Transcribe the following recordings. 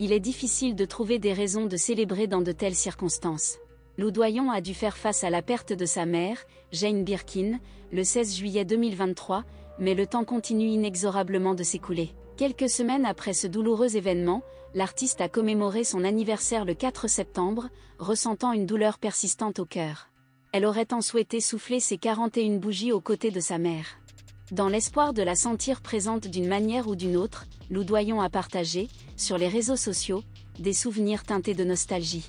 Il est difficile de trouver des raisons de célébrer dans de telles circonstances. Loudoyon a dû faire face à la perte de sa mère, Jane Birkin, le 16 juillet 2023, mais le temps continue inexorablement de s'écouler. Quelques semaines après ce douloureux événement, l'artiste a commémoré son anniversaire le 4 septembre, ressentant une douleur persistante au cœur. Elle aurait tant souhaité souffler ses 41 bougies aux côtés de sa mère. Dans l'espoir de la sentir présente d'une manière ou d'une autre, Loudoyon a partagé, sur les réseaux sociaux, des souvenirs teintés de nostalgie.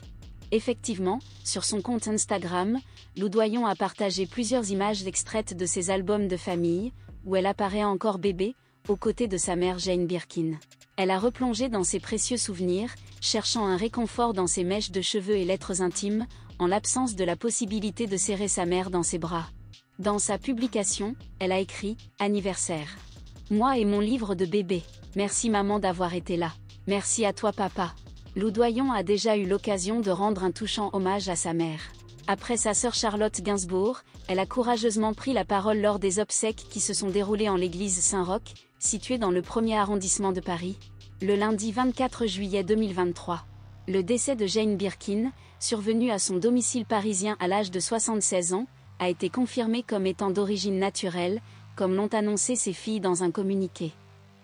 Effectivement, sur son compte Instagram, Loudoyon a partagé plusieurs images extraites de ses albums de famille, où elle apparaît encore bébé, aux côtés de sa mère Jane Birkin. Elle a replongé dans ses précieux souvenirs, cherchant un réconfort dans ses mèches de cheveux et lettres intimes, en l'absence de la possibilité de serrer sa mère dans ses bras. Dans sa publication, elle a écrit Anniversaire. Moi et mon livre de bébé. Merci maman d'avoir été là. Merci à toi papa. Loudoyon a déjà eu l'occasion de rendre un touchant hommage à sa mère. Après sa sœur Charlotte Gainsbourg, elle a courageusement pris la parole lors des obsèques qui se sont déroulées en l'église Saint-Roch, située dans le premier arrondissement de Paris, le lundi 24 juillet 2023. Le décès de Jane Birkin, survenu à son domicile parisien à l'âge de 76 ans, a été confirmé comme étant d'origine naturelle, comme l'ont annoncé ses filles dans un communiqué.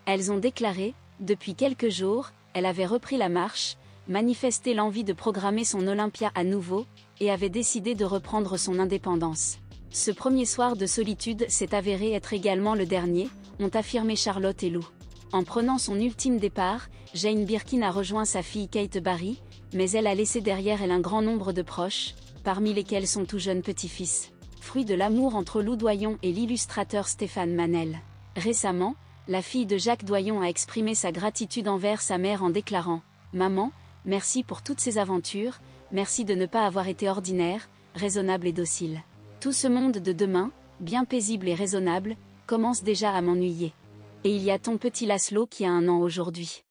Elles ont déclaré, depuis quelques jours, elle avait repris la marche, manifesté l'envie de programmer son Olympia à nouveau, et avait décidé de reprendre son indépendance. Ce premier soir de solitude s'est avéré être également le dernier, ont affirmé Charlotte et Lou. En prenant son ultime départ, Jane Birkin a rejoint sa fille Kate Barry, mais elle a laissé derrière elle un grand nombre de proches, parmi lesquels son tout jeune petit-fils. Fruit de l'amour entre Lou Doyon et l'illustrateur Stéphane Manel. Récemment, la fille de Jacques Doyon a exprimé sa gratitude envers sa mère en déclarant « Maman, merci pour toutes ces aventures, merci de ne pas avoir été ordinaire, raisonnable et docile. Tout ce monde de demain, bien paisible et raisonnable, commence déjà à m'ennuyer. Et il y a ton petit Laszlo qui a un an aujourd'hui.